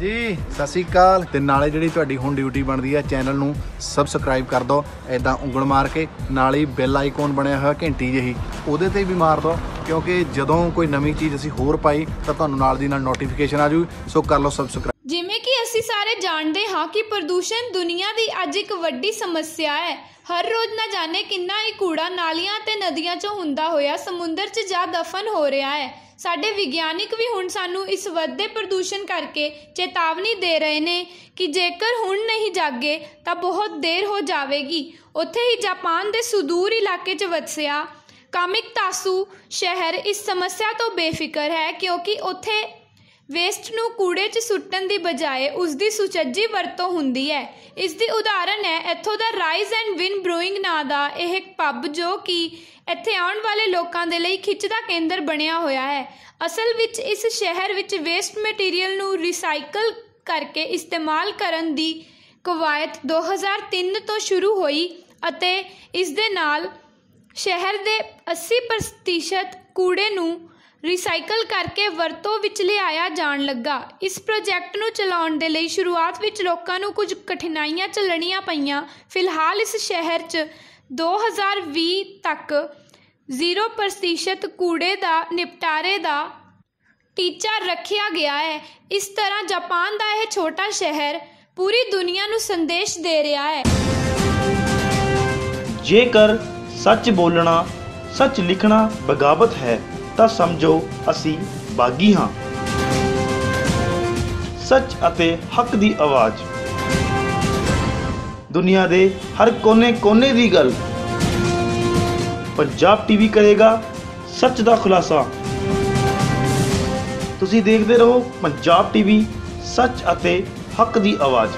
ਹਾਂਜੀ, ਸਤਿ ਸ਼੍ਰੀ ਅਕਾਲ। ਤੇ ਨਾਲੇ ਜਿਹੜੀ ਤੁਹਾਡੀ ਹੁਣ ਡਿਊਟੀ ਬਣਦੀ ਹੈ ਚੈਨਲ ਨੂੰ ਸਬਸਕ੍ਰਾਈਬ ਕਰ ਦਿਓ ਐਦਾਂ ਉਂਗਲ ਮਾਰ ਕੇ, ਨਾਲ ਹੀ ਬੈਲ ਆਈਕਨ ਬਣਿਆ ਹੋਇਆ ਘੰਟੀ ਜਿਹੀ, ਉਹਦੇ ਤੇ ਵੀ ਮਾਰ ਦਿਓ ਕਿਉਂਕਿ ਜਦੋਂ ਕੋਈ ਨਵੀਂ ਚੀਜ਼ ਅਸੀਂ ਹੋਰ ਪਾਈ, ਤਾਂ ਤੁਹਾਨੂੰ ਨਾਲ ਦੀ ਨਾਲ ਨੋਟੀਫਿਕੇਸ਼ਨ ਆ ਜੂ, ਸੋ ਕਰ ਲਓ ਸਬਸਕ੍ਰਾਈਬ ਜਿਵੇਂ ਕਿ ਅਸੀਂ ਸਾਰੇ ਜਾਣਦੇ ਹਾਂ ਕਿ ਪ੍ਰਦੂਸ਼ਣ ਦੁਨੀਆ ਦੀ ਅੱਜ ਇੱਕ ਵੱਡੀ ਸਮੱਸਿਆ ਹੈ। ਹਰ ਰੋਜ਼ ਨਾ ਜਾਣੇ ਕਿੰਨਾ ਹੀ ਕੂੜਾ ਨਾਲੀਆਂ ਤੇ ਨਦੀਆਂ 'ਚੋਂ ਹੁੰਦਾ ਹੋਇਆ ਸਮੁੰਦਰ 'ਚ ਜਾ ਦਫਨ ਹੋ ਰਿਹਾ ਹੈ। ਸਾਡੇ ਵਿਗਿਆਨਿਕ ਵੀ ਹੁਣ ਸਾਨੂੰ ਇਸ ਵੱਧਦੇ ਪ੍ਰਦੂਸ਼ਣ ਕਰਕੇ ਚੇਤਾਵਨੀ ਦੇ ਰਹੇ ਨੇ ਕਿ ਜੇਕਰ ਹੁਣ ਨਹੀਂ ਜਾਗੇ ਤਾਂ ਬਹੁਤ ਦੇਰ ਹੋ ਜਾਵੇਗੀ। ਉੱਥੇ ਹੀ ਜਾਪਾਨ ਦੇ ਸੁਦੂਰ ਇਲਾਕੇ 'ਚ ਵਸਿਆ ਕਾਮਿਕਤਾਸੂ ਸ਼ਹਿਰ ਇਸ ਸਮੱਸਿਆ ਤੋਂ ਬੇਫਿਕਰ ਹੈ ਕਿਉਂਕਿ ਉੱਥੇ ਵੇਸਟ ਨੂੰ ਕੂੜੇ 'ਚ ਸੁੱਟਣ ਦੀ ਬਜਾਏ ਉਸ ਦੀ ਸੁਚੱਜੀ ਵਰਤੋਂ ਹੁੰਦੀ ਹੈ। ਇਸ ਦੀ ਉਦਾਹਰਨ ਹੈ ਇੱਥੋਂ ਦਾ ਰਾਈਜ਼ ਐਂਡ ਵਿਨ ਬਰੂਇੰਗ ਨਾਂ ਦਾ ਇਹ ਪੱਬ ਜੋ ਕਿ ਇੱਥੇ ਆਉਣ ਵਾਲੇ ਲੋਕਾਂ ਦੇ ਲਈ ਖਿੱਚ ਦਾ ਕੇਂਦਰ ਬਣਿਆ ਹੋਇਆ ਹੈ। ਅਸਲ ਵਿੱਚ ਇਸ ਸ਼ਹਿਰ ਵਿੱਚ ਵੇਸਟ ਮਟੀਰੀਅਲ ਨੂੰ ਰੀਸਾਈਕਲ ਕਰਕੇ ਇਸਤੇਮਾਲ ਕਰਨ ਦੀ ਕਵਾਇਤ 2003 ਤੋਂ ਸ਼ੁਰੂ ਹੋਈ ਅਤੇ ਇਸ ਦੇ ਨਾਲ ਸ਼ਹਿਰ ਦੇ 80% ਕੂੜੇ ਨੂੰ ਰੀਸਾਈਕਲ ਕਰਕੇ ਵਰਤੋਂ ਵਿੱਚ ਲਿਆਇਆ ਜਾਣ ਲੱਗਾ। ਇਸ ਪ੍ਰੋਜੈਕਟ ਨੂੰ ਚਲਾਉਣ ਦੇ ਲਈ ਸ਼ੁਰੂਆਤ ਵਿੱਚ ਲੋਕਾਂ ਨੂੰ ਕੁਝ ਕਠਿਨਾਈਆਂ ਝੱਲਣੀਆਂ ਪਈਆਂ। ਫਿਲਹਾਲ ਇਸ ਸ਼ਹਿਰ 'ਚ 2020 ਤੱਕ 0% ਕੂੜੇ ਦਾ ਨਿਪਟਾਰੇ ਦਾ ਟੀਚਾ ਰੱਖਿਆ ਗਿਆ ਹੈ। ਇਸ ਤਰ੍ਹਾਂ ਜਾਪਾਨ ਦਾ ਇਹ ਛੋਟਾ ਸ਼ਹਿਰ ਪੂਰੀ ਦੁਨੀਆ ਨੂੰ ਸੰਦੇਸ਼ ਦੇ ਰਿਹਾ ਹੈ। ਜੇਕਰ ਸੱਚ ਬੋਲਣਾ, ਸੱਚ ਲਿਖਣਾ ਬਗਾਵਤ ਹੈ ਤਾਂ ਸਮਝੋ ਅਸੀਂ ਬਾਗੀ ਹਾਂ। ਸੱਚ ਅਤੇ ਹੱਕ ਦੀ ਆਵਾਜ਼। ਦੁਨੀਆ ਦੇ ਹਰ ਕੋਨੇ-ਕੋਨੇ ਦੀ ਗੱਲ। ਪੰਜਾਬ ਟੀਵੀ ਕਰੇਗਾ ਸੱਚ ਦਾ ਖੁਲਾਸਾ। ਤੁਸੀਂ ਦੇਖਦੇ ਰਹੋ ਪੰਜਾਬ ਟੀਵੀ, ਸੱਚ ਅਤੇ ਹੱਕ ਦੀ ਆਵਾਜ਼।